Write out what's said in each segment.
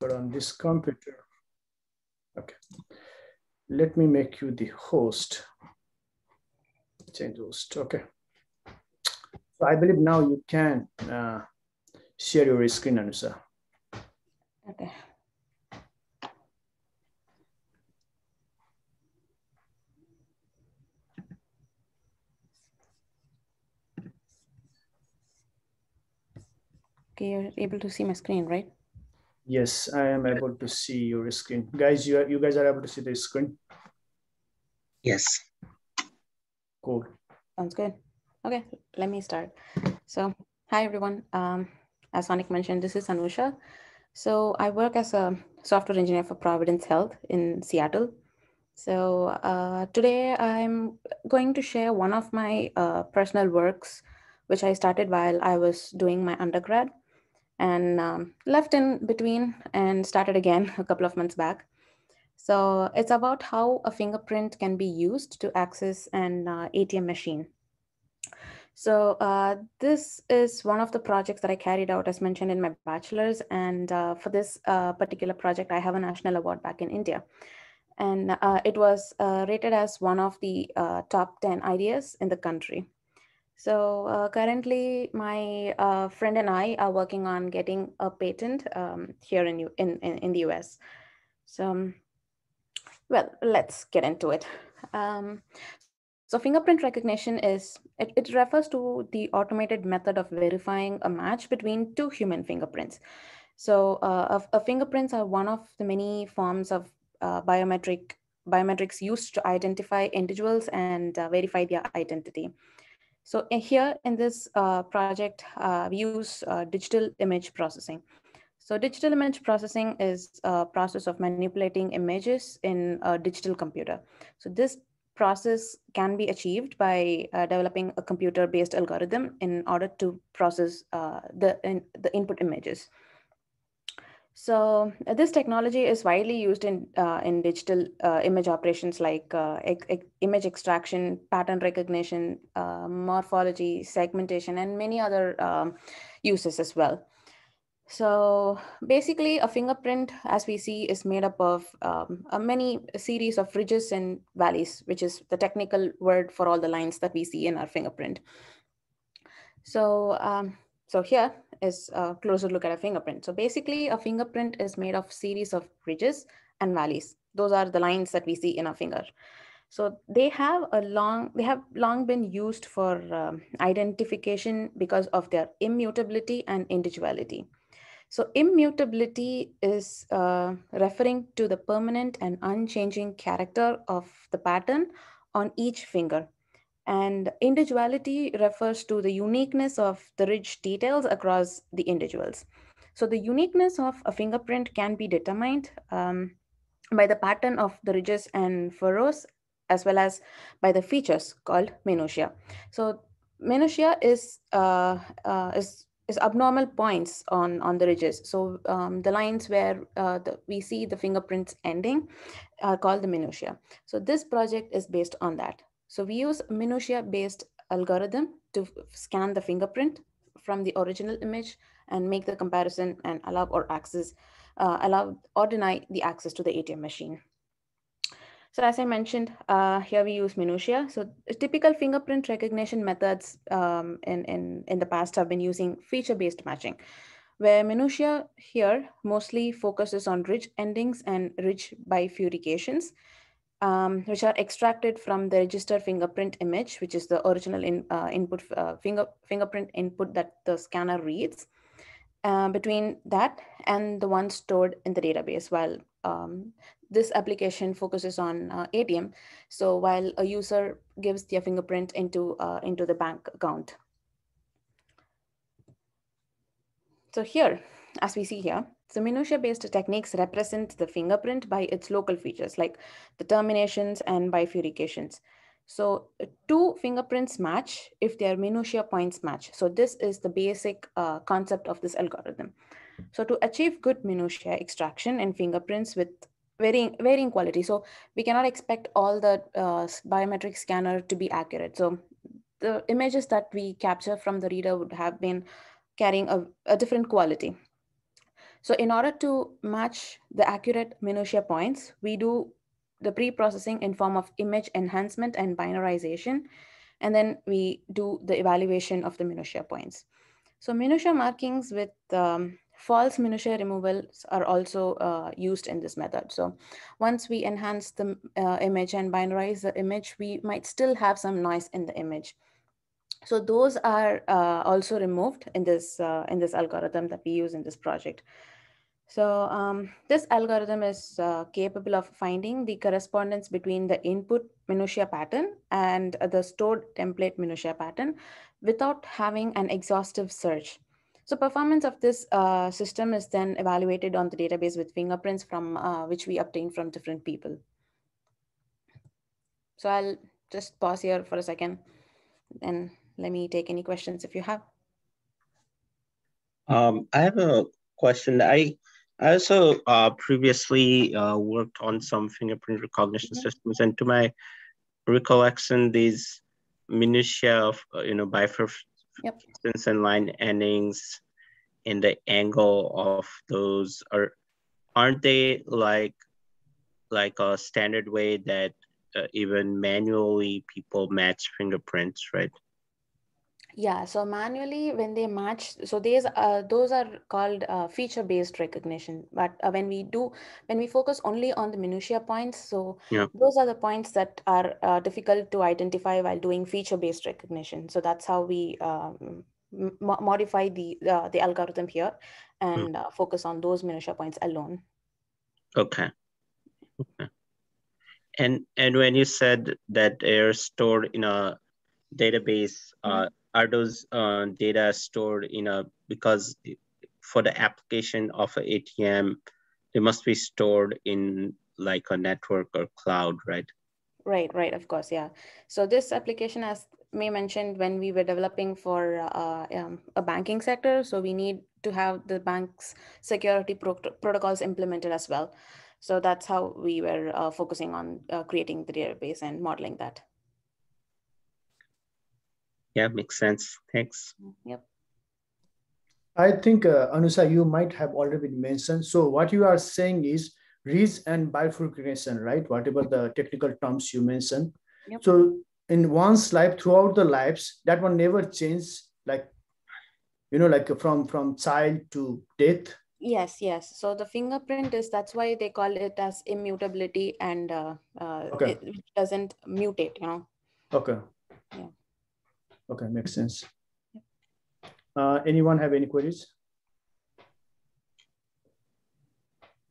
but on this computer, okay. Let me make you the host. Change host, okay. So I believe now you can uh, share your screen, Anusha. Okay. Okay, you're able to see my screen, right? Yes, I am able to see your screen. Guys, you, are, you guys are able to see the screen? Yes. Cool. Sounds good. Okay, let me start. So, hi everyone. Um, as Sonik mentioned, this is Anusha. So I work as a software engineer for Providence Health in Seattle. So uh, today I'm going to share one of my uh, personal works, which I started while I was doing my undergrad and um, left in between and started again a couple of months back. So it's about how a fingerprint can be used to access an uh, ATM machine. So uh, this is one of the projects that I carried out as mentioned in my bachelor's. And uh, for this uh, particular project, I have a national award back in India. And uh, it was uh, rated as one of the top 10 ideas in the country. So uh, currently, my uh, friend and I are working on getting a patent um, here in, in, in, in, the US. So, um, well, let's get into it. Um, so fingerprint recognition is, it, it refers to the automated method of verifying a match between two human fingerprints. So uh, a, a fingerprints are one of the many forms of uh, biometric biometrics used to identify individuals and uh, verify their identity. So here in this uh, project, uh, we use uh, digital image processing. So digital image processing is a process of manipulating images in a digital computer. So this process can be achieved by uh, developing a computer-based algorithm in order to process uh, the, in, the input images. So uh, this technology is widely used in, uh, in digital uh, image operations like uh, image extraction, pattern recognition, uh, morphology, segmentation, and many other um, uses as well. So basically a fingerprint, as we see, is made up of um, a many series of ridges and valleys, which is the technical word for all the lines that we see in our fingerprint. So um, so here is a closer look at a fingerprint. So basically a fingerprint is made of series of ridges and valleys. Those are the lines that we see in a finger. So they have a long, they have long been used for um, identification because of their immutability and individuality. So immutability is uh, referring to the permanent and unchanging character of the pattern on each finger. And individuality refers to the uniqueness of the ridge details across the individuals. So the uniqueness of a fingerprint can be determined um, by the pattern of the ridges and furrows, as well as by the features called minutia. So minutia is, uh, uh, is, is abnormal points on, on the ridges. So um, the lines where uh, the, we see the fingerprints ending are called the minutia. So this project is based on that. So we use minutia-based algorithm to scan the fingerprint from the original image and make the comparison and allow or access, uh, allow or deny the access to the ATM machine. So as I mentioned, uh, here we use minutia. So typical fingerprint recognition methods um, in, in, in the past have been using feature-based matching, where minutia here mostly focuses on ridge endings and ridge bifurcations um, which are extracted from the registered fingerprint image, which is the original in, uh, input uh, finger, fingerprint input that the scanner reads. Uh, between that and the one stored in the database, while um, this application focuses on uh, ATM. So while a user gives their fingerprint into, uh, into the bank account. So here, as we see here, so minutia-based techniques represent the fingerprint by its local features like the terminations and bifurcations. So uh, two fingerprints match if their minutia points match. So this is the basic uh, concept of this algorithm. So to achieve good minutia extraction in fingerprints with varying, varying quality, so we cannot expect all the uh, biometric scanner to be accurate. So the images that we capture from the reader would have been carrying a, a different quality. So in order to match the accurate minutia points, we do the pre-processing in form of image enhancement and binarization, and then we do the evaluation of the minutia points. So minutia markings with um, false minutia removals are also uh, used in this method. So once we enhance the uh, image and binarize the image, we might still have some noise in the image. So those are uh, also removed in this, uh, in this algorithm that we use in this project. So um, this algorithm is uh, capable of finding the correspondence between the input minutia pattern and the stored template minutia pattern without having an exhaustive search. So performance of this uh, system is then evaluated on the database with fingerprints from uh, which we obtain from different people. So I'll just pause here for a second and let me take any questions if you have. Um, I have a question. I I also uh, previously uh, worked on some fingerprint recognition mm -hmm. systems, and to my recollection, these minutia of uh, you know bifurcations yep. and line endings and the angle of those are aren't they like like a standard way that uh, even manually people match fingerprints right yeah, so manually when they match, so these uh, those are called uh, feature-based recognition. But uh, when we do, when we focus only on the minutia points, so yeah. those are the points that are uh, difficult to identify while doing feature-based recognition. So that's how we um, modify the uh, the algorithm here hmm. and uh, focus on those minutia points alone. Okay. Okay. And and when you said that they're stored in a database, mm -hmm are those uh, data stored in a because for the application of an ATM, they must be stored in like a network or cloud, right? Right, right, of course, yeah. So this application, as May mentioned, when we were developing for uh, um, a banking sector, so we need to have the bank's security pro protocols implemented as well. So that's how we were uh, focusing on uh, creating the database and modeling that. Yeah, makes sense. Thanks. Yep. I think, uh, Anusha, you might have already been mentioned. So what you are saying is ridge and bifurcation, right? Whatever the technical terms you mentioned. Yep. So in one's life, throughout the lives, that one never changes, like, you know, like from, from child to death. Yes, yes. So the fingerprint is, that's why they call it as immutability and uh, uh, okay. it, it doesn't mutate, you know. Okay. Yeah. Okay, makes sense. Uh, anyone have any queries?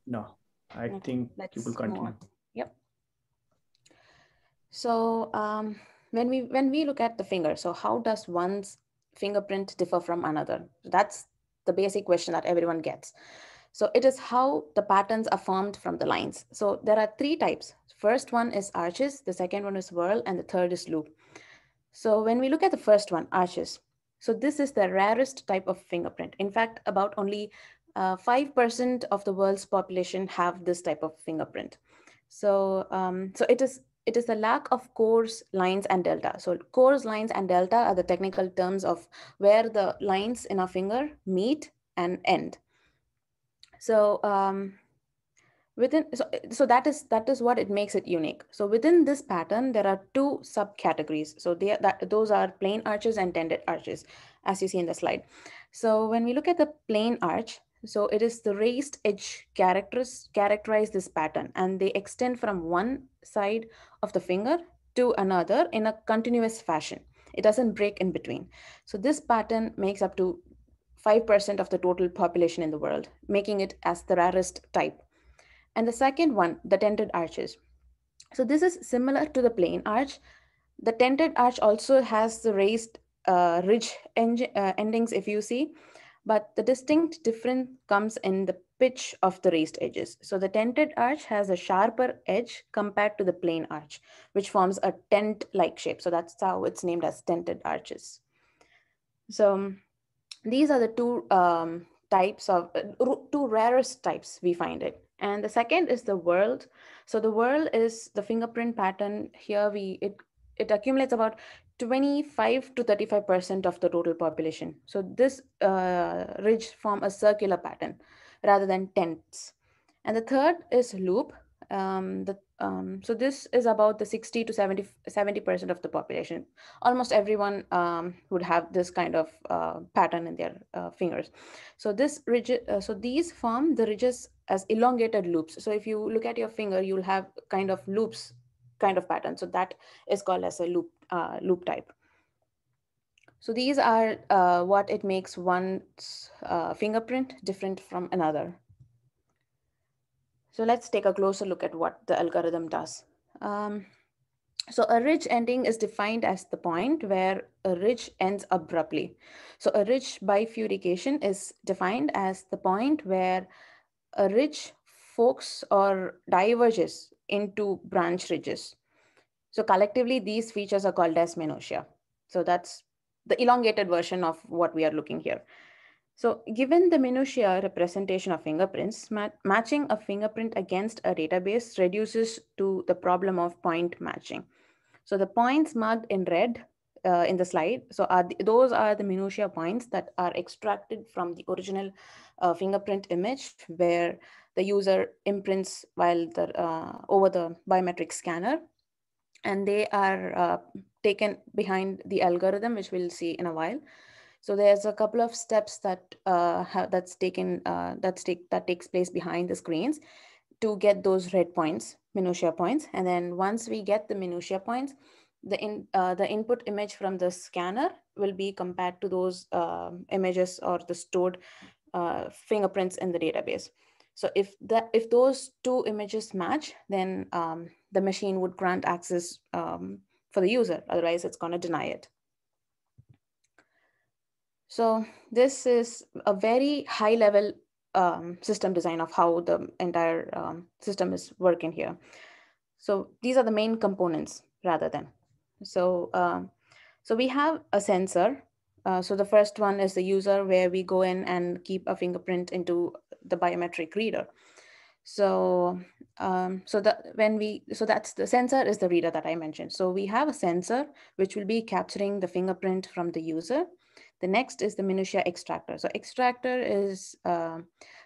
No, I okay, think you will continue. Yep. So um, when we when we look at the finger, so how does one's fingerprint differ from another? That's the basic question that everyone gets. So it is how the patterns are formed from the lines. So there are three types. First one is arches, the second one is whorl, and the third is loop. So when we look at the first one, arches, so this is the rarest type of fingerprint. In fact, about only 5% uh, of the world's population have this type of fingerprint. So, um, so it is it is the lack of coarse lines and delta. So coarse lines and delta are the technical terms of where the lines in our finger meet and end. So um, within so, so that is that is what it makes it unique. So within this pattern there are two subcategories. So they that those are plain arches and tented arches as you see in the slide. So when we look at the plain arch so it is the raised edge characters characterize this pattern and they extend from one side of the finger to another in a continuous fashion. It doesn't break in between. So this pattern makes up to 5% of the total population in the world making it as the rarest type and the second one, the tented arches. So this is similar to the plain arch. The tented arch also has the raised uh, ridge uh, endings, if you see, but the distinct difference comes in the pitch of the raised edges. So the tented arch has a sharper edge compared to the plain arch, which forms a tent-like shape. So that's how it's named as tented arches. So these are the two um, types of, uh, two rarest types we find it. And the second is the whorl. So the whorl is the fingerprint pattern. Here we it it accumulates about 25 to 35% of the total population. So this uh, ridge form a circular pattern. rather than tents. And the third is loop. Um, the, um, so this is about the 60 to 70, 70% of the population. Almost everyone um, would have this kind of uh, pattern in their uh, fingers. So this ridge, uh, so these form the ridges as elongated loops. So if you look at your finger, you'll have kind of loops kind of pattern. So that is called as a loop, uh, loop type. So these are uh, what it makes one uh, fingerprint different from another. So let's take a closer look at what the algorithm does. Um, so a ridge ending is defined as the point where a ridge ends abruptly. So a ridge bifurcation is defined as the point where a ridge forks or diverges into branch ridges. So collectively, these features are called as minutia. So that's the elongated version of what we are looking here. So given the minutiae representation of fingerprints, mat matching a fingerprint against a database reduces to the problem of point matching. So the points marked in red uh, in the slide, so are those are the minutiae points that are extracted from the original uh, fingerprint image where the user imprints while the, uh, over the biometric scanner. And they are uh, taken behind the algorithm, which we'll see in a while. So there's a couple of steps that uh, have, that's taken uh, that's take that takes place behind the screens to get those red points, minutia points, and then once we get the minutia points, the in uh, the input image from the scanner will be compared to those uh, images or the stored uh, fingerprints in the database. So if that if those two images match, then um, the machine would grant access um, for the user. Otherwise, it's going to deny it. So this is a very high level um, system design of how the entire um, system is working here. So these are the main components rather than. So, um, so we have a sensor. Uh, so the first one is the user where we go in and keep a fingerprint into the biometric reader. So, um, so that when we, so that's the sensor is the reader that I mentioned. So we have a sensor which will be capturing the fingerprint from the user the next is the minutia extractor. So extractor is uh,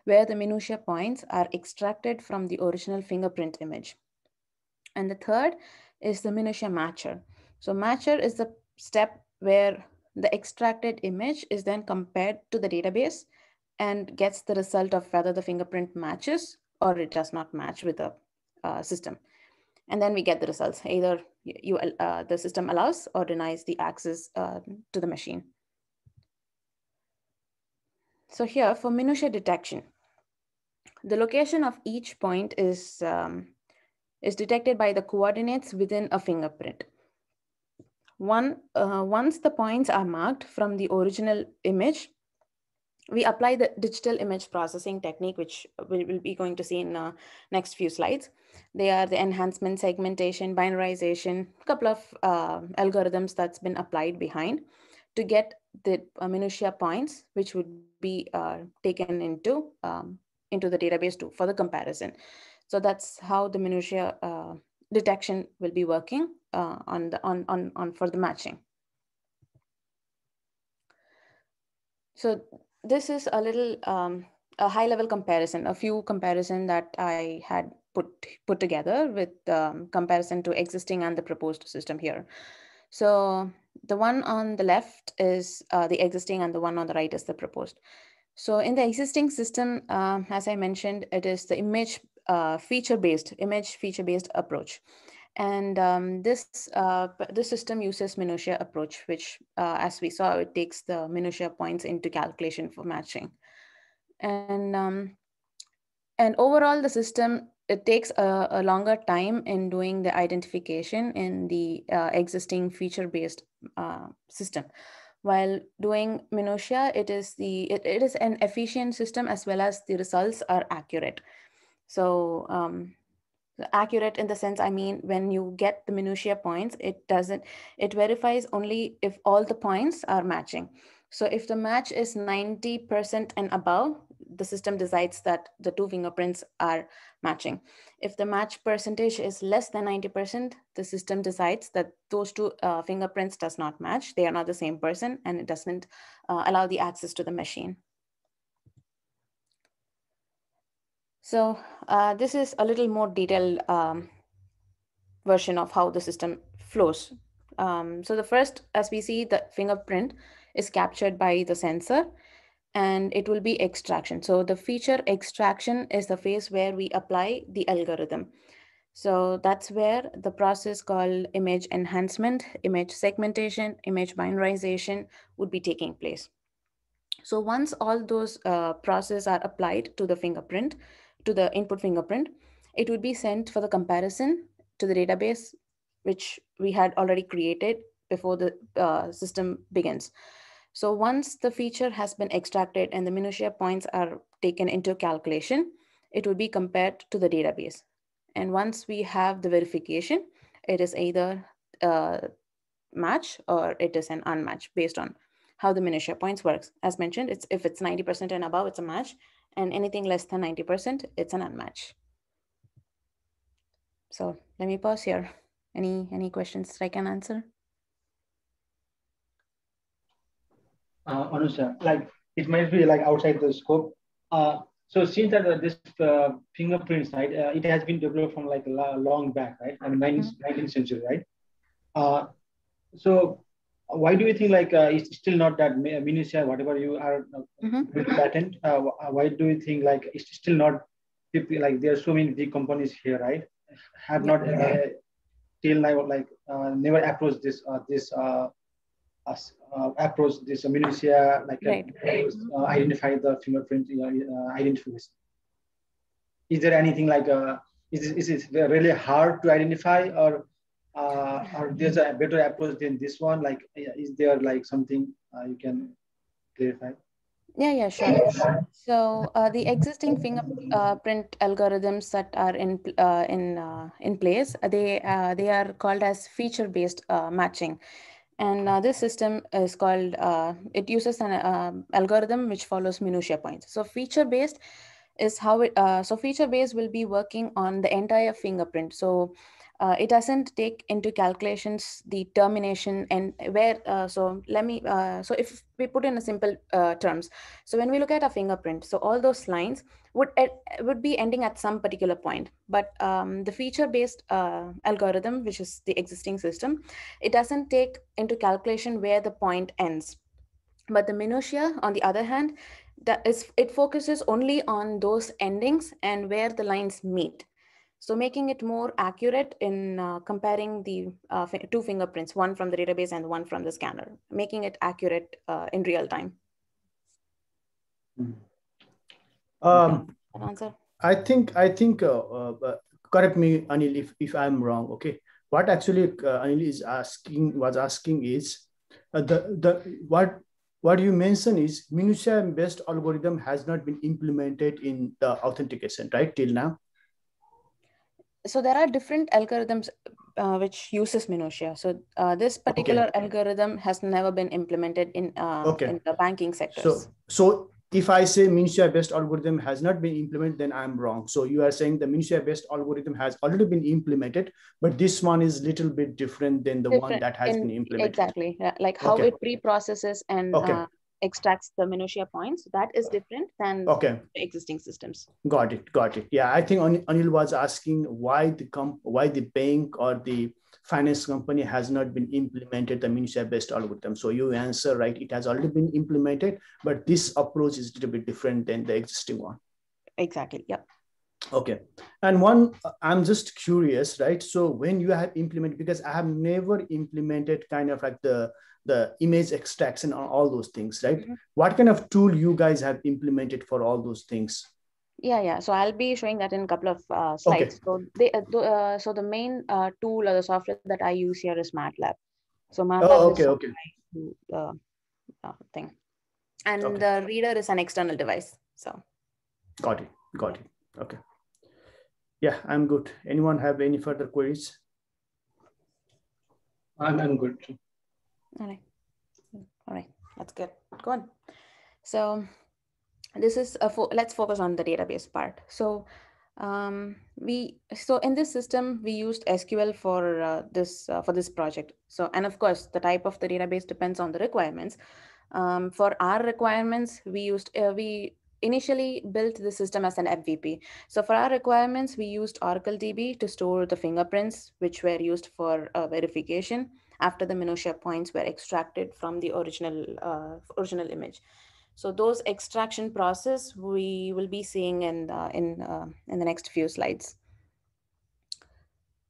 where the minutia points are extracted from the original fingerprint image. And the third is the minutia matcher. So matcher is the step where the extracted image is then compared to the database and gets the result of whether the fingerprint matches or it does not match with the uh, system. And then we get the results. Either you, uh, the system allows or denies the access uh, to the machine. So here for minutia detection, the location of each point is, um, is detected by the coordinates within a fingerprint. One, uh, once the points are marked from the original image, we apply the digital image processing technique, which we will be going to see in uh, next few slides. They are the enhancement, segmentation, binarization, a couple of uh, algorithms that's been applied behind to get the minutia points, which would be uh, taken into, um, into the database too for the comparison. So that's how the minutia uh, detection will be working uh, on, the, on, on, on for the matching. So this is a little um, a high level comparison, a few comparison that I had put put together with um, comparison to existing and the proposed system here. So the one on the left is uh, the existing and the one on the right is the proposed. So in the existing system, uh, as I mentioned, it is the image uh, feature-based, image feature-based approach. And um, this, uh, this system uses minutia approach, which uh, as we saw, it takes the minutia points into calculation for matching. And, um, and overall, the system it takes a, a, longer time in doing the identification in the uh, existing feature-based uh, system. While doing minutia, it is the it, it is an efficient system as well as the results are accurate. So um, accurate in the sense I mean when you get the minutia points, it doesn't it verifies only if all the points are matching. So if the match is 90% and above, the system decides that the two fingerprints are matching. If the match percentage is less than 90%, the system decides that those two uh, fingerprints does not match. They are not the same person and it doesn't uh, allow the access to the machine. So uh, this is a little more detailed um, version of how the system flows. Um, so the first, as we see, the fingerprint is captured by the sensor and it will be extraction. So the feature extraction is the phase where we apply the algorithm. So that's where the process called image enhancement, image segmentation, image binarization would be taking place. So once all those uh, processes are applied to the fingerprint, to the input fingerprint, it would be sent for the comparison to the database, which we had already created before the uh, system begins. So once the feature has been extracted and the minutia points are taken into calculation, it will be compared to the database. And once we have the verification, it is either a match or it is an unmatch based on how the minutia points works. As mentioned, it's if it's 90% and above, it's a match. And anything less than 90%, it's an unmatch. So let me pause here. Any any questions that I can answer? Uh, Anusha, like it might be like outside the scope. Uh, so since that uh, this uh, fingerprints, right, uh, it has been developed from like a long back, right? I mean, 19th, 19th mm-hmm. century, right? Uh, so why do you think like uh, it's still not that minutia, whatever you are mm-hmm. patent? Uh, why do you think like it's still not like there are so many big companies here, right? Have not uh, till now like never approached this this uh, approach this minutia, like right. uh, identify the fingerprint uh, identification. Is there anything like a, is it, is it really hard to identify or uh, or there's a better approach than this one? Like, is there like something uh, you can clarify? Yeah, yeah, sure. So uh, the existing fingerprint algorithms that are in uh, in uh, in place, they uh, they are called as feature-based matching. And uh, this system is called, uh, it uses an uh, algorithm which follows minutia points. So feature based is how it, uh, so feature based will be working on the entire fingerprint. So uh, it doesn't take into calculations the termination and where uh, so let me uh, so if we put in a simple uh, terms. So when we look at a fingerprint so all those lines would would be ending at some particular point. But um, the feature based uh, algorithm which is the existing system it doesn't take into calculation where the point ends. But the minutia on the other hand that is it focuses only on those endings and where the lines meet so making it more accurate in uh, comparing the uh, two fingerprints, one from the database and one from the scanner, making it accurate uh, in real time. Hmm. Um, answer. I think, I think, uh, uh, correct me, Anil, if, if I'm wrong, okay. What actually uh, Anil is asking, was asking is, the, the, what what you mentioned is minutia based algorithm has not been implemented in the authentication right till now so there are different algorithms uh, which uses minutia. So uh, this particular okay. algorithm has never been implemented in uh, okay. in the banking sector. So so if I say minutia based algorithm has not been implemented, then I'm wrong. So you are saying the minutia based algorithm has already been implemented, but this one is little bit different than the different one that has in, been implemented. Exactly, like how okay. it pre-processes and okay. Extracts the minutia points. That is different than okay. existing systems. Got it got it. Yeah i think anil was asking why the comp why the bank or the finance company has not been implemented the minutia based algorithm. So you answer right it has already been implemented but this approach is a little bit different than the existing one. Exactly Yep. okay. And one i'm just curious right? So when you have implemented because i have never implemented kind of like the the image extraction and all those things, right? Mm-hmm. What kind of tool you guys have implemented for all those things? Yeah, yeah. So I'll be showing that in a couple of uh, slides. Okay. So they, uh, the, uh, so the main uh, tool or the software that I use here is MATLAB. So MATLAB oh, okay, okay. the uh, thing, and okay. the reader is an external device. So. Got it. Got it. Okay. Yeah, I'm good. Anyone have any further queries? I'm, I'm good. All right. All right. That's good. get going. So this is a fo let's focus on the database part. So um, we so in this system we used SQL for uh, this uh, for this project. So and of course the type of the database depends on the requirements. Um, for our requirements, we used uh, we initially built the system as an MVP. So for our requirements, we used Oracle DB to store the fingerprints, which were used for uh, verification after the minutia points were extracted from the original, uh, original image. So those extraction process we will be seeing in, uh, in, uh, in the next few slides.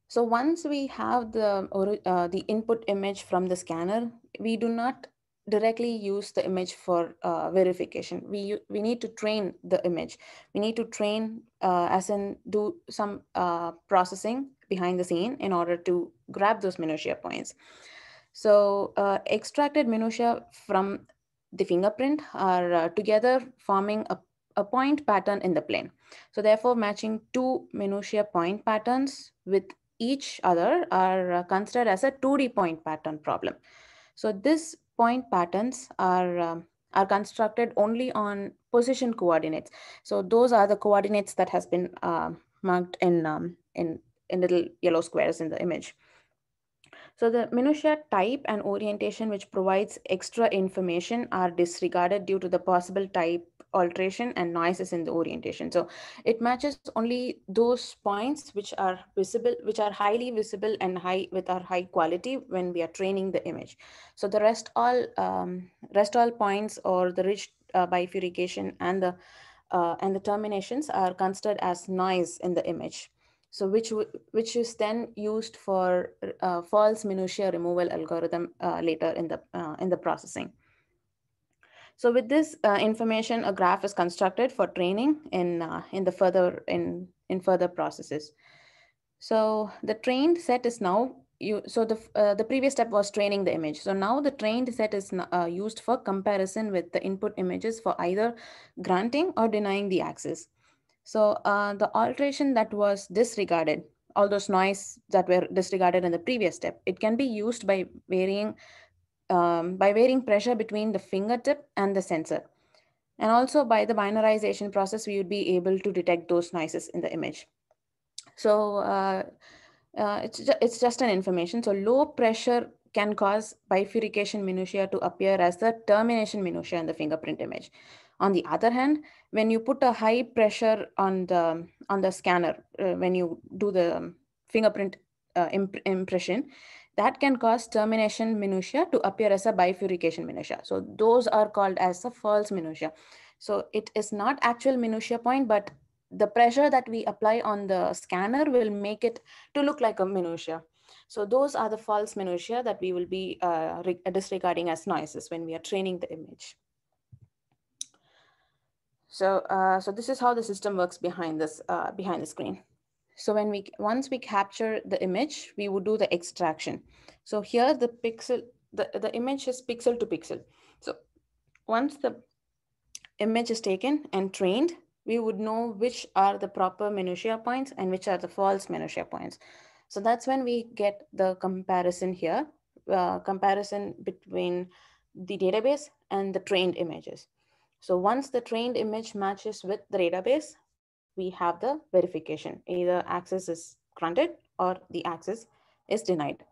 So once we have the, uh, the input image from the scanner, we do not directly use the image for uh, verification. We, we need to train the image. We need to train uh, as in do some uh, processing behind the scene in order to grab those minutia points. So uh, extracted minutia from the fingerprint are uh, together forming a, a point pattern in the plane. So therefore matching two minutia point patterns with each other are uh, considered as a 2D point pattern problem. So this point patterns are, um, are constructed only on position coordinates. So those are the coordinates that has been uh, marked in, um, in, in little yellow squares in the image. So the minutia type and orientation which provides extra information are disregarded due to the possible type alteration and noises in the orientation. So it matches only those points which are visible, which are highly visible and high with our high quality when we are training the image. So the rest all um, rest all points or the ridge uh, bifurcation and the uh, and the terminations are considered as noise in the image. So which, which is then used for uh, false minutia removal algorithm uh, later in the, uh, in the processing. So with this uh, information, a graph is constructed for training in, uh, in the further, in, in further processes. So the trained set is now you so the uh, the previous step was training the image so now the trained set is used for comparison with the input images for either granting or denying the access so uh, the alteration that was disregarded, all those noise that were disregarded in the previous step, it can be used by varying um, by varying pressure between the fingertip and the sensor. And also by the binarization process, we would be able to detect those noises in the image. So uh, uh, it's, ju it's just an information. So low pressure can cause bifurcation minutia to appear as the termination minutia in the fingerprint image. On the other hand, when you put a high pressure on the on the scanner, uh, when you do the fingerprint uh, imp impression, that can cause termination minutia to appear as a bifurcation minutia. So those are called as the false minutia. So it is not actual minutia point, but the pressure that we apply on the scanner will make it to look like a minutia. So those are the false minutia that we will be uh, disregarding as noises when we are training the image. So, uh, so this is how the system works behind this, uh, behind the screen. So when we, once we capture the image, we would do the extraction. So here the pixel, the, the image is pixel to pixel. So once the image is taken and trained, we would know which are the proper minutia points and which are the false minutia points. So that's when we get the comparison here, uh, comparison between the database and the trained images. So once the trained image matches with the database, we have the verification. Either access is granted or the access is denied.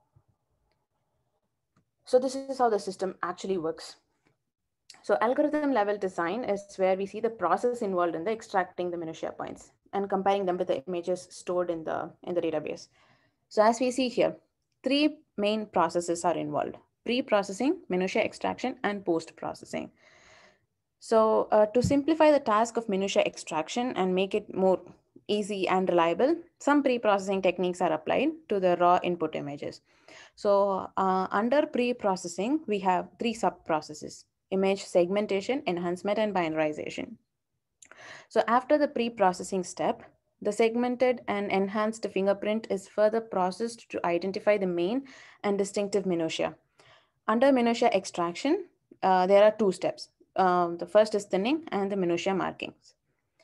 So this is how the system actually works. So algorithm level design is where we see the process involved in the extracting the minutia points and comparing them with the images stored in the, in the database. So as we see here, three main processes are involved, pre-processing, minutia extraction, and post-processing. So uh, to simplify the task of minutia extraction and make it more easy and reliable, some pre-processing techniques are applied to the raw input images. So uh, under pre-processing, we have three sub-processes, image segmentation, enhancement, and binarization. So after the pre-processing step, the segmented and enhanced fingerprint is further processed to identify the main and distinctive minutia. Under minutia extraction, uh, there are two steps um, the first is thinning and the minutia markings.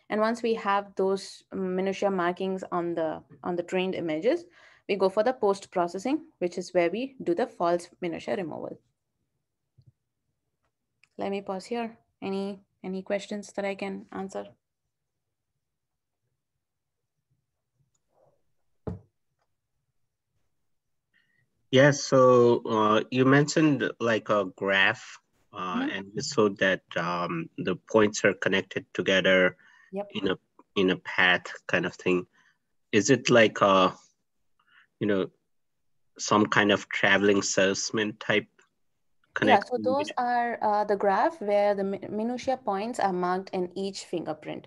And once we have those minutia markings on the, on the trained images, we go for the post processing, which is where we do the false minutia removal. Let me pause here. Any, any questions that I can answer? Yes, so uh, you mentioned like a graph uh, mm -hmm. and so that um, the points are connected together yep. in a in a path kind of thing. Is it like a, you know, some kind of traveling salesman type yeah so those are uh, the graph where the minutia points are marked in each fingerprint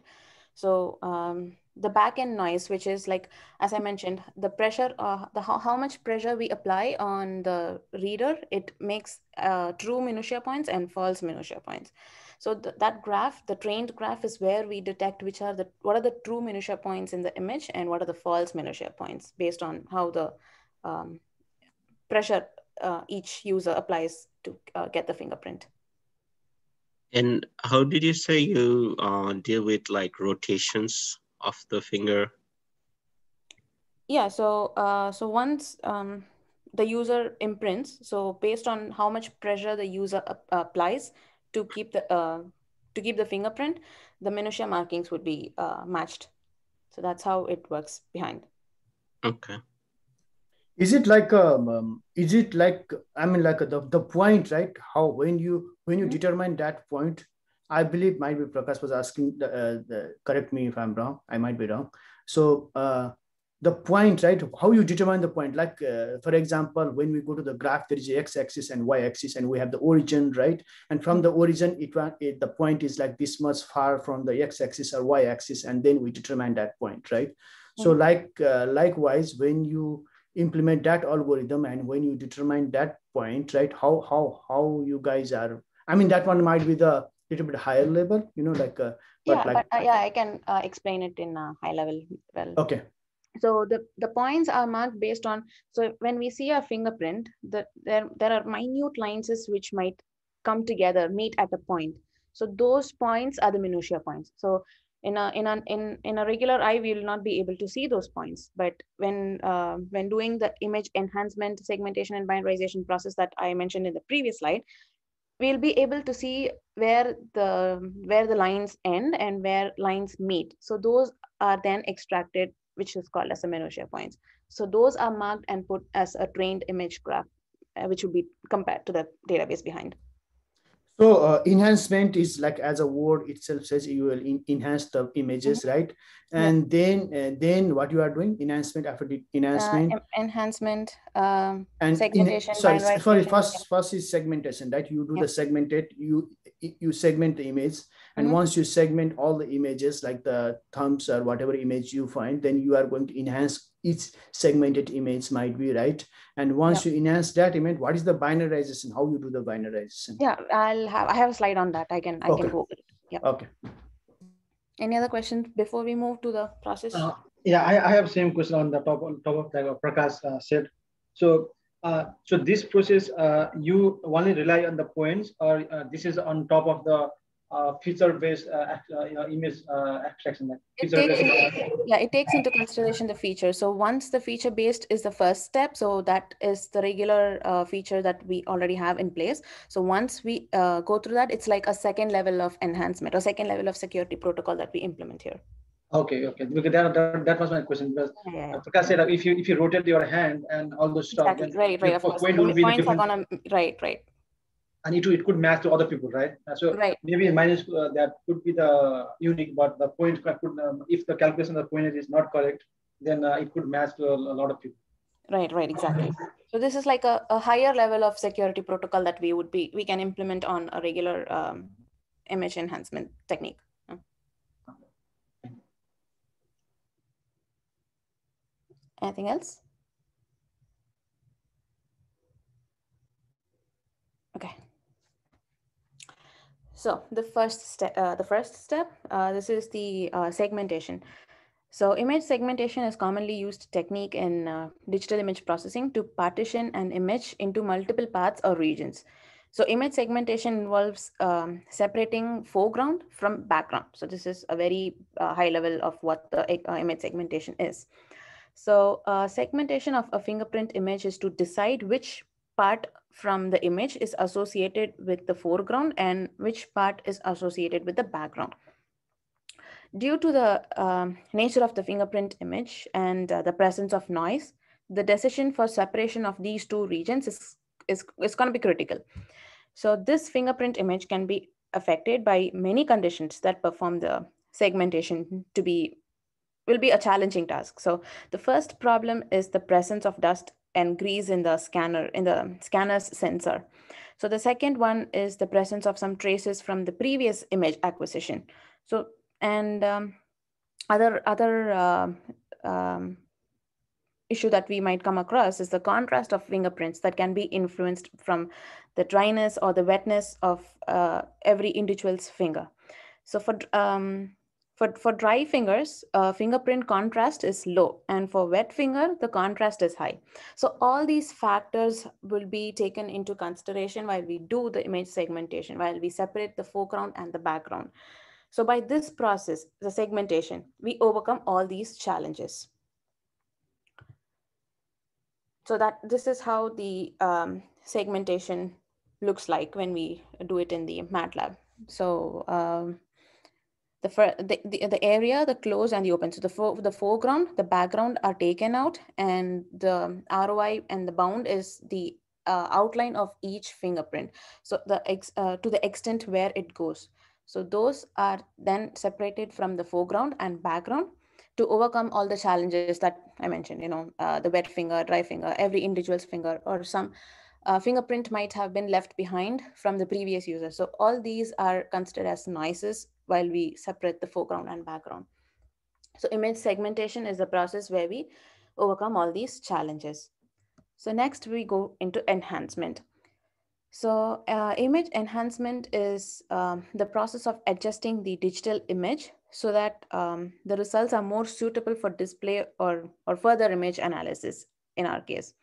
so um, the backend noise which is like as i mentioned the pressure uh, the how, how much pressure we apply on the reader it makes uh, true minutia points and false minutia points so th that graph the trained graph is where we detect which are the what are the true minutia points in the image and what are the false minutia points based on how the um, pressure uh, each user applies to uh, get the fingerprint. And how did you say you uh, deal with like rotations of the finger? Yeah, so uh, so once um, the user imprints, so based on how much pressure the user applies to keep the uh, to keep the fingerprint, the minutia markings would be uh, matched. So that's how it works behind. Okay is it like um, um, is it like i mean like the, the point right how when you when you mm-hmm. determine that point i believe might be prakash was asking the, uh, the, correct me if i'm wrong i might be wrong. So uh, the point right how you determine the point like uh, for example when we go to the graph there is a x-axis and y-axis and we have the origin right? And from the origin it, it the point is like this much far from the x-axis or y-axis and then we determine that point right? So like uh, likewise when you implement that algorithm and when you determine that point right how how how you guys are i mean that one might be the little bit higher level you know like uh, but yeah like, but uh, yeah i can uh, explain it in a high level well. Okay. So the the points are marked based on so when we see a fingerprint the, there there are minute lines which might come together meet at a point. So those points are the minutia points. So in a in a in, in a regular eye we will not be able to see those points. But when uh, when doing the image enhancement segmentation and binarization process that i mentioned in the previous slide we'll be able to see where the where the lines end and where lines meet. So those are then extracted which is called as a minutia points. So those are marked and put as a trained image graph uh, which would be compared to the database behind so uh, enhancement is like as a word itself says you will in, enhance the images, mm-hmm. right? And yeah. then uh, then what you are doing enhancement after the enhancement, uh, enhancement, um, and segmentation. In, sorry, sorry. First first is segmentation, right? You do yeah. the segmented. You you segment the image, and mm-hmm. once you segment all the images, like the thumbs or whatever image you find, then you are going to enhance each segmented image might be right? And once yeah. you enhance that image what is the binarization? How you do the binarization? Yeah i'll have i have a slide on that. I can i okay. can go over it. Yeah. Okay. Any other questions before we move to the process? Uh, yeah I, I have same question on the top on top of that prakash uh, said. So uh, so this process uh, you only rely on the points or uh, this is on top of the uh, feature-based uh, uh, you know, image uh, abstraction. It takes, yeah, it takes into consideration the feature. So once the feature-based is the first step, so that is the regular uh, feature that we already have in place. So once we uh, go through that, it's like a second level of enhancement or second level of security protocol that we implement here. Okay, okay. Because that, that, that was my question. Because yeah, yeah. Because said if you if you rotate your hand and all those stuff, exactly. right, right. Of course, points are gonna right, right and it, it could match to other people, right? So right. maybe minus uh, that could be the unique, but the point could, um, if the calculation of the point is not correct, then uh, it could match to a, a, lot of people. Right, right, exactly. So this is like a, a, higher level of security protocol that we would be we can implement on a regular um, image enhancement technique. Anything else? Okay. So the first step, uh, the first step, uh, this is the uh, segmentation. So image segmentation is commonly used technique in uh, digital image processing to partition an image into multiple paths or regions. So image segmentation involves um, separating foreground from background. So this is a very uh, high level of what the uh, image segmentation is. So segmentation of a fingerprint image is to decide which part from the image is associated with the foreground and which part is associated with the background. Due to the um, nature of the fingerprint image and uh, the presence of noise, the decision for separation of these two regions is, is, is going to be critical. So this fingerprint image can be affected by many conditions that perform the segmentation to be will be a challenging task. So the first problem is the presence of dust and grease in the scanner in the scanner's sensor. So the second one is the presence of some traces from the previous image acquisition. So and um, other other uh, um, issue that we might come across is the contrast of fingerprints that can be influenced from the dryness or the wetness of uh, every individual's finger. So for um, for, for dry fingers, uh, fingerprint contrast is low, and for wet finger, the contrast is high. So all these factors will be taken into consideration while we do the image segmentation, while we separate the foreground and the background. So by this process, the segmentation, we overcome all these challenges. So that this is how the um, segmentation looks like when we do it in the MATLAB. So um, the, the, the, area, the close and the open. So the, for, the foreground, the background are taken out and the ROI and the bound is the uh, outline of each fingerprint. So the ex, uh, to the extent where it goes. So those are then separated from the foreground and background to overcome all the challenges that I mentioned, you know, uh, the wet finger, dry finger, every individual's finger or some uh, fingerprint might have been left behind from the previous user. So all these are considered as noises while we separate the foreground and background. So image segmentation is the process where we overcome all these challenges. So next we go into enhancement. So uh, image enhancement is um, the process of adjusting the digital image so that um, the results are more suitable for display or, or further image analysis in our case.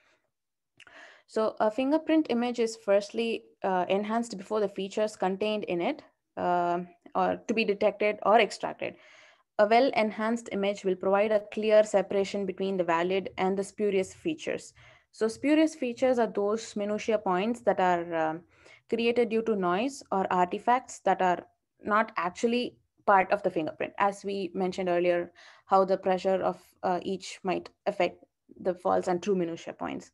So a fingerprint image is firstly uh, enhanced before the features contained in it uh, or to be detected or extracted. A well-enhanced image will provide a clear separation between the valid and the spurious features. So spurious features are those minutia points that are um, created due to noise or artifacts that are not actually part of the fingerprint. As we mentioned earlier, how the pressure of uh, each might affect the false and true minutia points.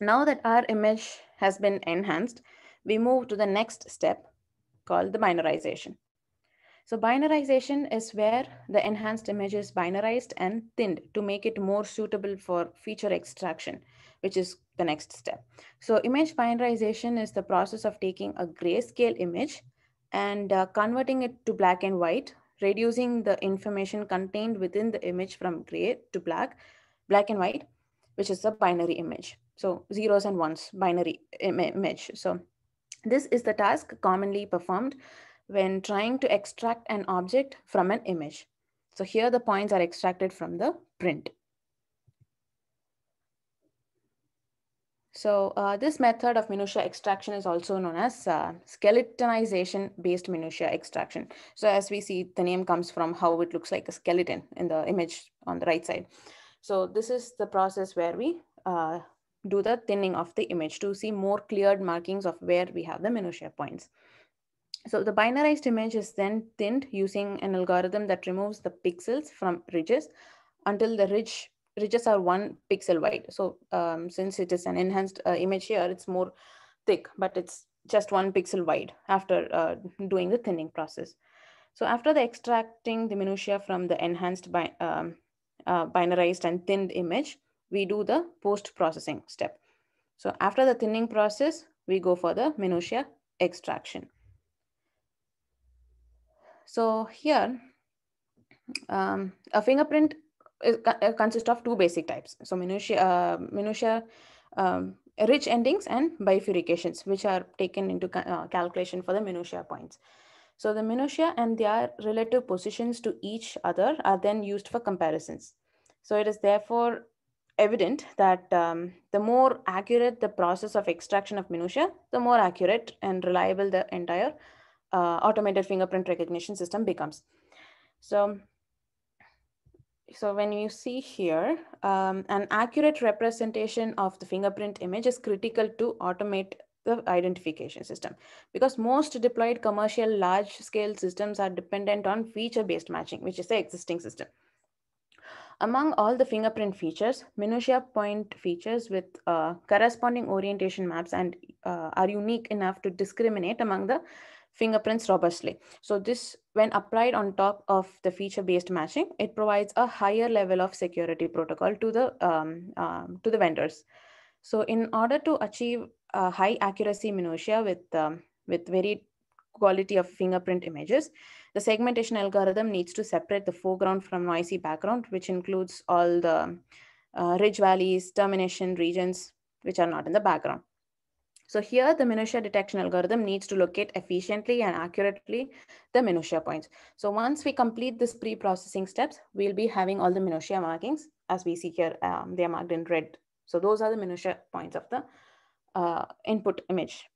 Now that our image has been enhanced, we move to the next step called the binarization. So binarization is where the enhanced image is binarized and thinned to make it more suitable for feature extraction, which is the next step. So image binarization is the process of taking a grayscale image and uh, converting it to black and white, reducing the information contained within the image from gray to black, black and white, which is a binary image. So zeros and ones, binary Im image. So this is the task commonly performed when trying to extract an object from an image. So here the points are extracted from the print. So uh, this method of minutia extraction is also known as uh, skeletonization based minutia extraction. So as we see, the name comes from how it looks like a skeleton in the image on the right side. So this is the process where we uh, do the thinning of the image to see more cleared markings of where we have the minutia points. So the binarized image is then thinned using an algorithm that removes the pixels from ridges until the ridge ridges are one pixel wide. So um, since it is an enhanced uh, image here, it's more thick, but it's just one pixel wide after uh, doing the thinning process. So after the extracting the minutia from the enhanced bi um, uh, binarized and thinned image, we do the post-processing step. So after the thinning process, we go for the minutia extraction. So here, um, a fingerprint is, uh, consists of two basic types. So minutia, uh, minutia um, ridge endings and bifurcations, which are taken into uh, calculation for the minutia points. So the minutia and their relative positions to each other are then used for comparisons. So it is therefore evident that um, the more accurate the process of extraction of minutia, the more accurate and reliable the entire uh, automated fingerprint recognition system becomes. So, so when you see here, um, an accurate representation of the fingerprint image is critical to automate the identification system because most deployed commercial large scale systems are dependent on feature based matching, which is the existing system. Among all the fingerprint features, minutia point features with uh, corresponding orientation maps and uh, are unique enough to discriminate among the fingerprints robustly. So this, when applied on top of the feature-based matching, it provides a higher level of security protocol to the um, um, to the vendors. So in order to achieve high accuracy minutia with um, with very quality of fingerprint images, the segmentation algorithm needs to separate the foreground from noisy background, which includes all the uh, ridge valleys, termination regions, which are not in the background. So here the minutia detection algorithm needs to locate efficiently and accurately the minutia points. So once we complete this pre-processing steps, we'll be having all the minutia markings as we see here, um, they are marked in red. So those are the minutia points of the uh, input image.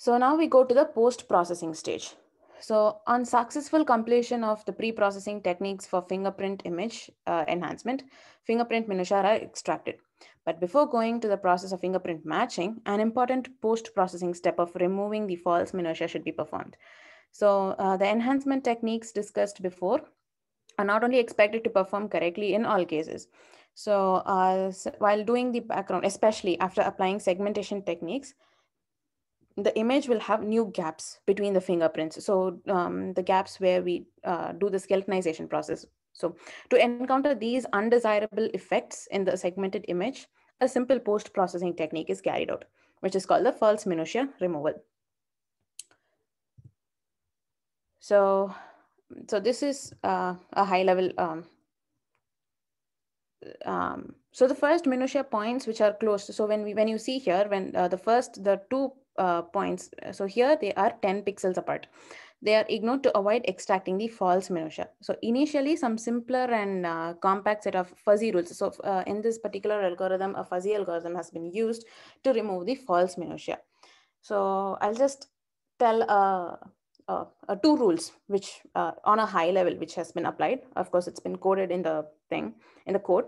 So now we go to the post-processing stage. So on successful completion of the pre-processing techniques for fingerprint image uh, enhancement, fingerprint minutia are extracted. But before going to the process of fingerprint matching, an important post-processing step of removing the false minutia should be performed. So uh, the enhancement techniques discussed before are not only expected to perform correctly in all cases. So uh, while doing the background, especially after applying segmentation techniques, the image will have new gaps between the fingerprints. So um, the gaps where we uh, do the skeletonization process. So to encounter these undesirable effects in the segmented image, a simple post-processing technique is carried out, which is called the false minutia removal. So, so this is uh, a high level um, um, so the first minutia points which are closed. So when we when you see here, when uh, the first the two uh, points. So here they are 10 pixels apart. They are ignored to avoid extracting the false minutia. So initially some simpler and uh, compact set of fuzzy rules. So uh, in this particular algorithm, a fuzzy algorithm has been used to remove the false minutia. So I'll just tell uh, uh, uh, two rules which uh, on a high level which has been applied of course it's been coded in the thing in the code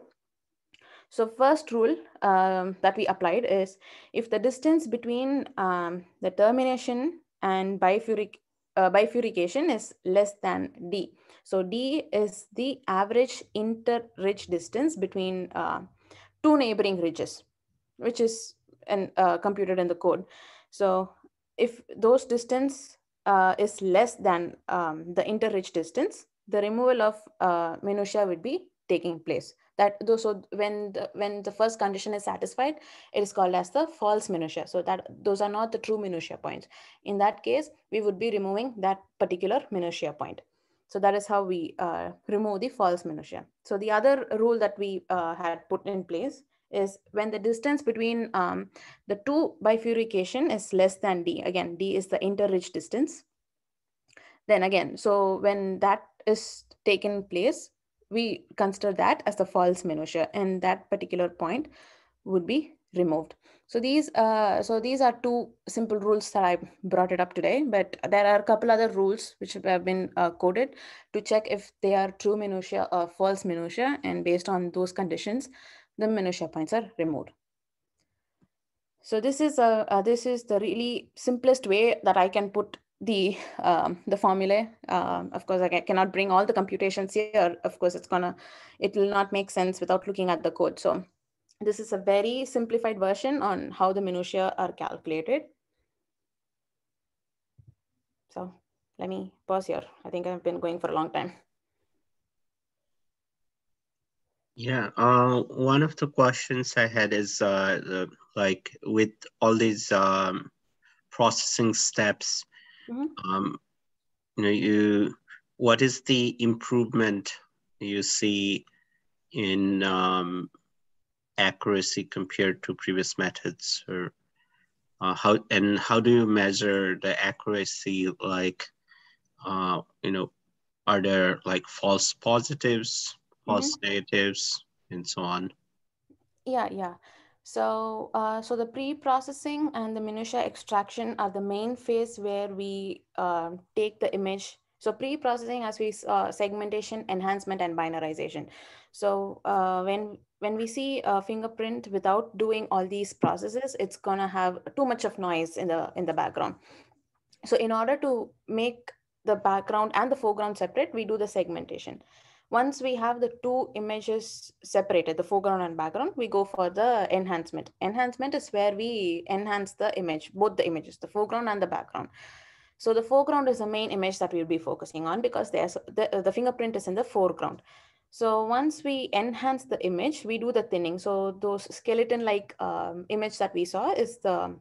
so first rule um, that we applied is if the distance between um, the termination and bifuric, uh, bifurcation is less than d. So d is the average inter-ridge distance between uh, two neighboring ridges, which is and uh, computed in the code. So if those distance uh, is less than um, the inter-ridge distance, the removal of uh, minutia would be taking place that so when the, when the first condition is satisfied it is called as the false minutia so that those are not the true minutia points. In that case we would be removing that particular minutia point. So that is how we uh, remove the false minutia so the other rule that we uh, had put in place is when the distance between um, the two bifurcation is less than d again d is the inter-ridge distance. Then again so when that is taken place we consider that as the false minutia and that particular point would be removed. So these, uh, so these are two simple rules that I brought it up today, but there are a couple other rules which have been uh, coded to check if they are true minutia or false minutia. And based on those conditions, the minutia points are removed. So this is a, uh, this is the really simplest way that I can put the um, the formulae. Um, of course, I cannot bring all the computations here. Of course, it's gonna it will not make sense without looking at the code. So this is a very simplified version on how the minutiae are calculated. So let me pause here. I think I've been going for a long time. Yeah, uh, one of the questions I had is uh, the, like with all these um, processing steps, Mm-hmm. Um, you know, you what is the improvement you see in um, accuracy compared to previous methods, or uh, how and how do you measure the accuracy? Like, uh, you know, are there like false positives, false mm-hmm. negatives, and so on? Yeah, yeah. So, uh, so the pre-processing and the minutia extraction are the main phase where we uh, take the image. So pre-processing as we saw segmentation, enhancement, and binarization. So uh, when when we see a fingerprint without doing all these processes, it's gonna have too much of noise in the in the background. So in order to make the background and the foreground separate, we do the segmentation. Once we have the two images separated, the foreground and background, we go for the enhancement. Enhancement is where we enhance the image, both the images, the foreground and the background. So the foreground is the main image that we'll be focusing on because there's the, the fingerprint is in the foreground. So once we enhance the image, we do the thinning. So those skeleton-like um, image that we saw is the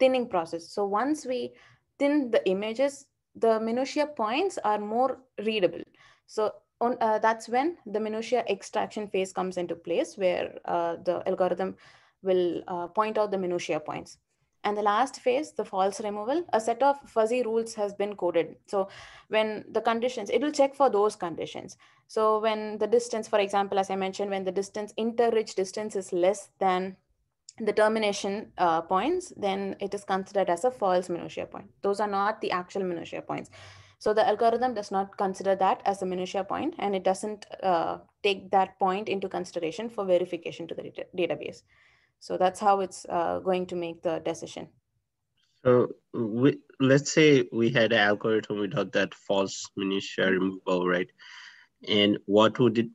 thinning process. So once we thin the images, the minutia points are more readable. So on, uh, that's when the minutia extraction phase comes into place where uh, the algorithm will uh, point out the minutia points. And the last phase, the false removal, a set of fuzzy rules has been coded. So when the conditions, it will check for those conditions. So when the distance, for example, as I mentioned, when the distance, inter-ridge distance is less than the termination uh, points, then it is considered as a false minutia point. Those are not the actual minutia points. So the algorithm does not consider that as a minutia point and it doesn't uh, take that point into consideration for verification to the database. So that's how it's uh, going to make the decision. So we, let's say we had an algorithm without that false minutia removal, right? And what would it,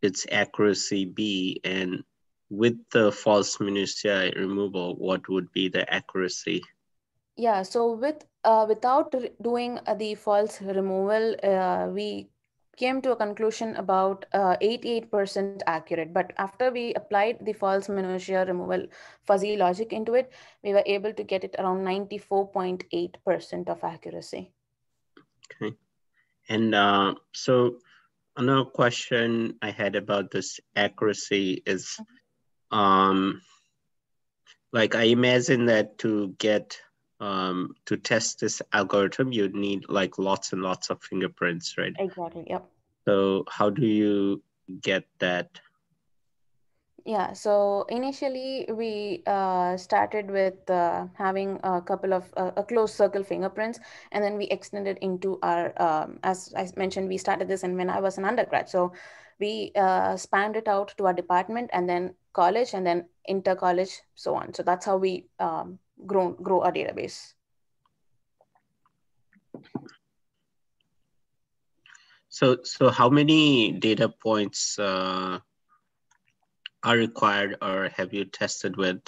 its accuracy be? And with the false minutia removal, what would be the accuracy? Yeah, so with uh, without doing uh, the false removal, uh, we came to a conclusion about 88% uh, accurate. But after we applied the false minutia removal fuzzy logic into it, we were able to get it around 94.8% of accuracy. Okay. And uh, so another question I had about this accuracy is, mm-hmm. um, like I imagine that to get um, to test this algorithm, you need like lots and lots of fingerprints, right? Exactly. Yep. So how do you get that? Yeah, so initially we uh, started with uh, having a couple of uh, a closed circle fingerprints, and then we extended into our, um, as I mentioned, we started this and when I was an undergrad. So we uh, spanned it out to our department and then college and then inter college, so on. So that's how we um, grow, grow our database. So, so how many data points uh, are required or have you tested with?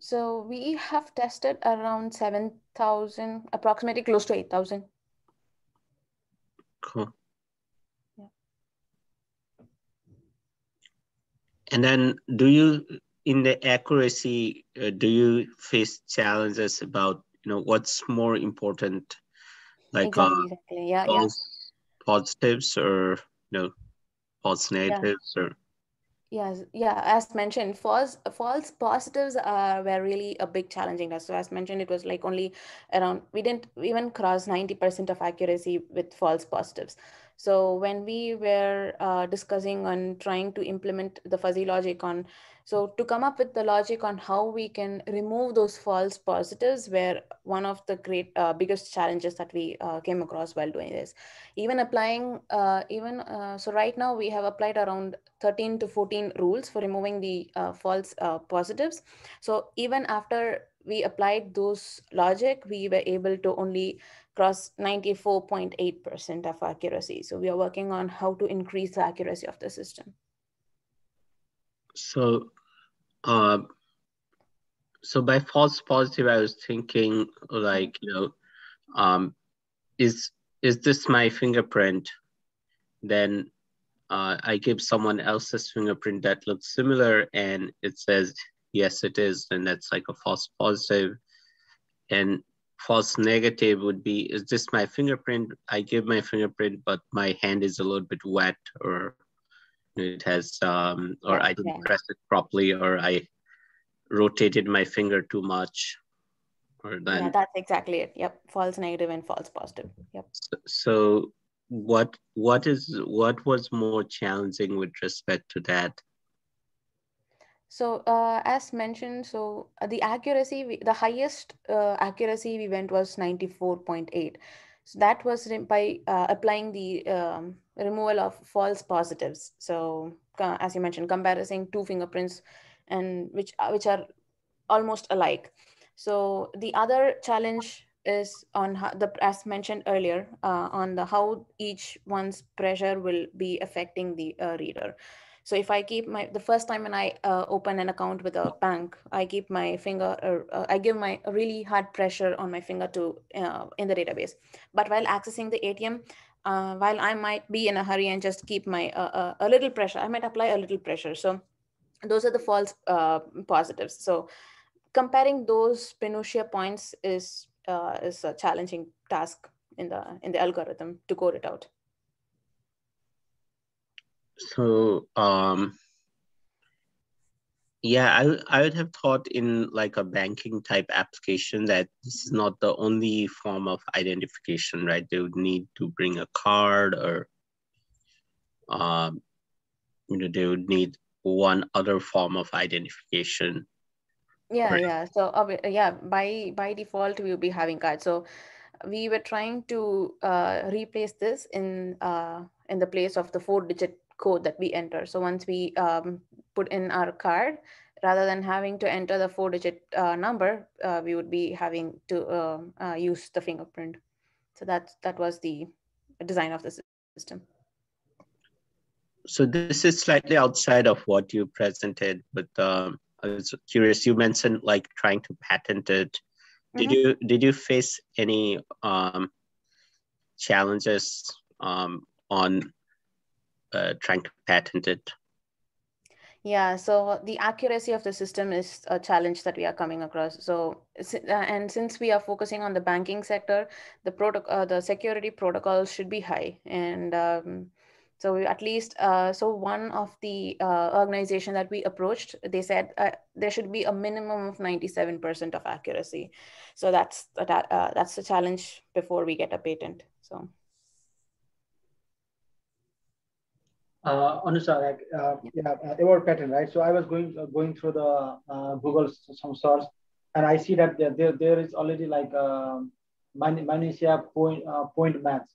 So we have tested around 7,000, approximately close to 8,000. Cool. Yeah. And then do you, in the accuracy, uh, do you face challenges about, you know, what's more important? Like exactly, uh, exactly. Yeah, yeah positives or you know false negatives yeah. or yes yeah as mentioned false false positives are were really a big challenging so as mentioned it was like only around we didn't even cross 90% of accuracy with false positives so when we were uh, discussing on trying to implement the fuzzy logic on so to come up with the logic on how we can remove those false positives were one of the great uh, biggest challenges that we uh, came across while doing this. Even applying, uh, even uh, so right now we have applied around 13 to 14 rules for removing the uh, false uh, positives. So even after we applied those logic, we were able to only cross 94.8% of accuracy. So we are working on how to increase the accuracy of the system. So uh, so by false positive, I was thinking like, you know, um, is is this my fingerprint? Then uh, I give someone else's fingerprint that looks similar, and it says yes, it is, and that's like a false positive. And false negative would be, is this my fingerprint? I give my fingerprint, but my hand is a little bit wet, or it has um, or I didn't press it properly or I rotated my finger too much or then yeah that's exactly it. Yep false negative and false positive. Yep. So, so what what is what was more challenging with respect to that? So uh, as mentioned so uh, the accuracy we, the highest uh, accuracy we went was 94.8 so that was by uh, applying the um, removal of false positives. So as you mentioned, comparing two fingerprints and which uh, which are almost alike. So the other challenge is on how the as mentioned earlier uh, on the how each one's pressure will be affecting the uh, reader. So if I keep my the first time when I uh, open an account with a bank, I keep my finger or uh, I give my really hard pressure on my finger to uh, in the database. But while accessing the ATM, uh, while I might be in a hurry and just keep my a little pressure, I might apply a little pressure. So those are the false positives. So comparing those minutia points is uh, is a challenging task in the in the algorithm to code it out. So um, yeah, I I would have thought in like a banking type application that this is not the only form of identification, right? They would need to bring a card or um, you know they would need one other form of identification yeah right. yeah so uh, yeah by by default we will be having cards so we were trying to uh, replace this in uh, in the place of the four digit code that we enter so once we um, put in our card rather than having to enter the four digit uh, number uh, we would be having to um, uh, use the fingerprint so that that was the design of the system so this is slightly outside of what you presented but um, I was curious. You mentioned like trying to patent it. Did mm-hmm. you did you face any um, challenges um, on uh, trying to patent it? Yeah, so the accuracy of the system is a challenge that we are coming across. So, uh, and since we are focusing on the banking sector, the protocol, uh, the security protocols should be high, and um, so at least, uh, so one of the uh, organization that we approached, they said uh, there should be a minimum of 97% of accuracy. So that's that, uh, that's the challenge before we get a patent. So. Uh, Anusha, like, uh, yeah, uh, about patent, right? So I was going uh, going through the uh, Google some source, and I see that there there, there is already like um, minutia point uh, point maths,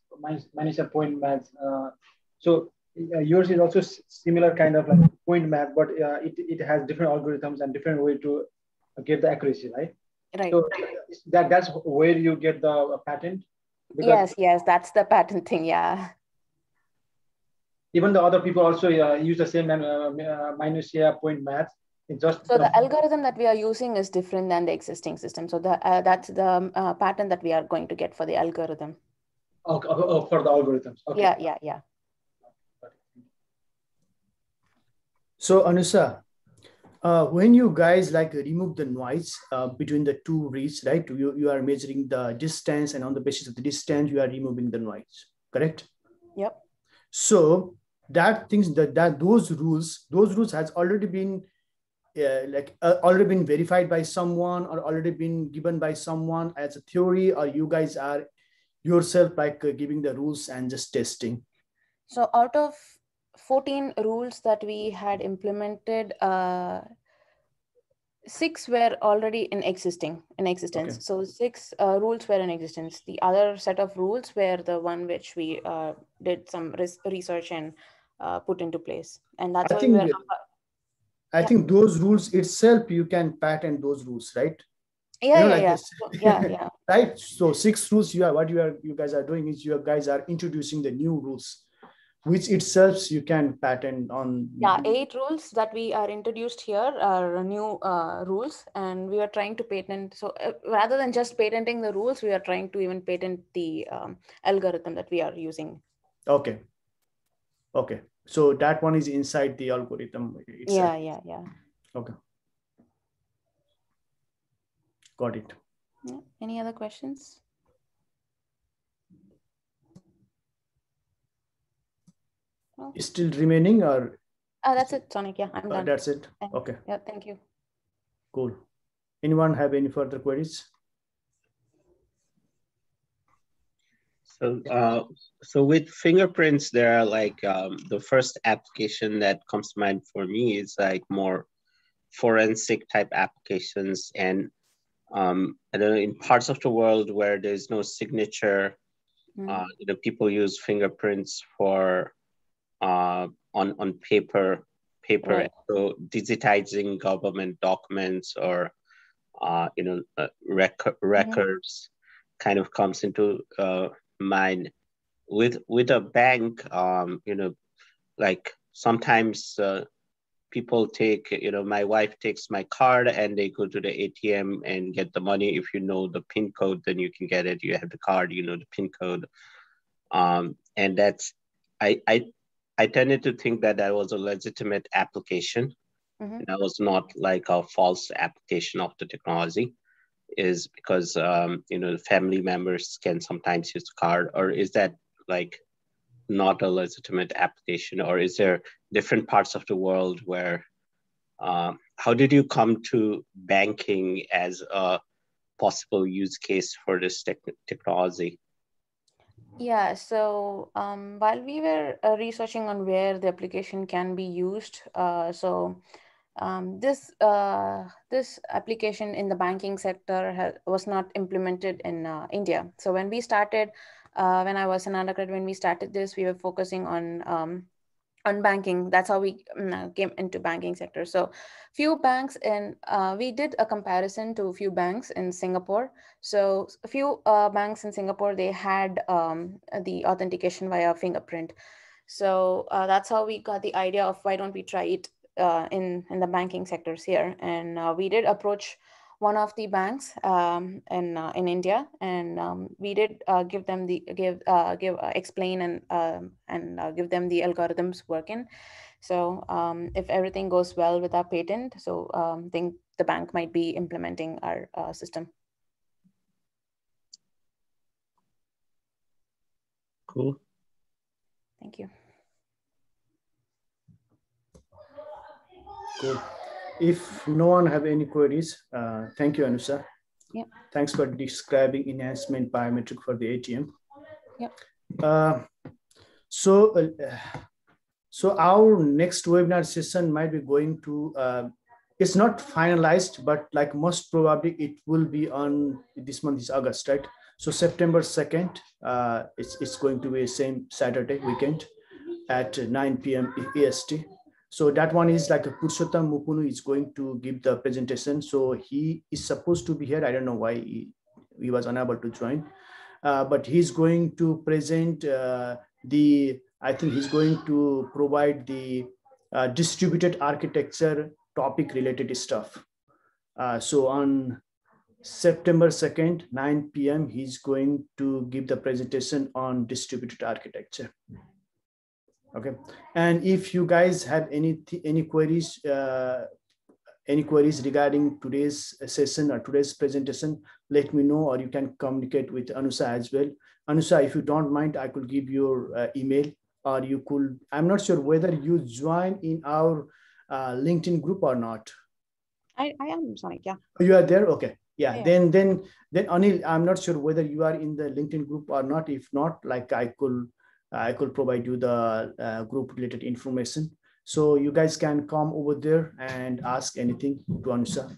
minutia point maths uh, so uh, yours is also similar kind of like point math, but uh, it, it has different algorithms and different way to get the accuracy, right? Right. So that that's where you get the uh, patent. Yes, yes, that's the patent thing. Yeah. Even the other people also uh, use the same uh, uh minutia point math. It just so the algorithm that we are using is different than the existing system. So the that's the um, patent that we are going to get for the algorithm. Okay, oh, for the algorithms. Okay. Yeah, yeah, yeah. So Anusha, uh, when you guys like remove the noise uh, between the two reads, right? You, you are measuring the distance and on the basis of the distance, you are removing the noise, correct? Yep. So that things that, that those rules, those rules has already been uh, like uh, already been verified by someone or already been given by someone as a theory or you guys are yourself like uh, giving the rules and just testing so out of 14 rules that we had implemented, uh, six were already in existing in existence. Okay. So six uh, rules were in existence. The other set of rules were the one which we uh, did some res- research and uh, put into place, and that's I think, we I yeah. think those rules itself you can patent those rules, right? Yeah, you know, yeah, like yeah. yeah, yeah. right. So six rules. You are what you are. You guys are doing is you guys are introducing the new rules which itself you can patent on yeah eight rules that we are introduced here are new uh, rules and we are trying to patent so uh, rather than just patenting the rules we are trying to even patent the um, algorithm that we are using okay okay so that one is inside the algorithm itself. yeah yeah yeah okay got it yeah. any other questions Oh. Still remaining or? Uh, that's it, Sonik. Yeah, I'm uh, done. That's it. Okay. Yeah, thank you. Cool. Anyone have any further queries? So, uh, so with fingerprints, there are like um, the first application that comes to mind for me is like more forensic type applications, and um, I don't know in parts of the world where there's no signature, mm. uh, you know, people use fingerprints for uh, on on paper paper right. so digitizing government documents or uh, you know uh, rec- mm-hmm. records kind of comes into uh, mind with with a bank. Um, you know, like sometimes uh, people take, you know, my wife takes my card and they go to the ATM and get the money. If you know the PIN code, then you can get it. You have the card, you know the PIN code. Um, and that's, I, I, I tended to think that that was a legitimate application. Mm-hmm. That was not like a false application of the technology is because um, you know family members can sometimes use card or is that like not a legitimate application? Or is there different parts of the world where uh, how did you come to banking as a possible use case for this te- technology? Yeah so um, while we were uh, researching on where the application can be used uh, so um, this uh, this application in the banking sector ha- was not implemented in uh, India. So when we started uh, when I was an undergrad, when we started this, we were focusing on um, on banking. That's how we um, came into banking sector. So few banks and uh, we did a comparison to a few banks in Singapore. So a few uh, banks in Singapore, they had um, the authentication via fingerprint. So uh, that's how we got the idea of why don't we try it uh, in, in the banking sectors here. And uh, we did approach one of the banks um, in uh, in India, and um, we did uh, give them the give uh, give uh, explain and um, and uh, give them the algorithms working. So um, if everything goes well with our patent, so um, think the bank might be implementing our uh, system. Cool. Thank you. Cool if no one have any queries, uh, thank you, Anusha. Yeah. Thanks for describing enhancement biometric for the ATM. Yeah. Uh, so, uh, so our next webinar session might be going to. Uh, it's not finalized, but like most probably it will be on this month is August, right? So September second, uh, it's it's going to be same Saturday weekend at 9 p.m. EST. So that one is like a Purushottam Mupunu is going to give the presentation. So he is supposed to be here. I don't know why he, he was unable to join, uh, but he's going to present uh, the, I think he's going to provide the uh, distributed architecture topic related stuff. Uh, so on September 2nd, 9 p.m., he's going to give the presentation on distributed architecture okay. And if you guys have any any queries uh, any queries regarding today's session or today's presentation let me know or you can communicate with anusha as well. Anusha if you don't mind i could give your uh, email or you could i'm not sure whether you join in our uh, linkedin group or not. I i am sorry yeah. You are there? Okay. Yeah, yeah, then then then anil i'm not sure whether you are in the linkedin group or not. If not like i could I could provide you the uh, group related information. So you guys can come over there and ask anything to Anusha.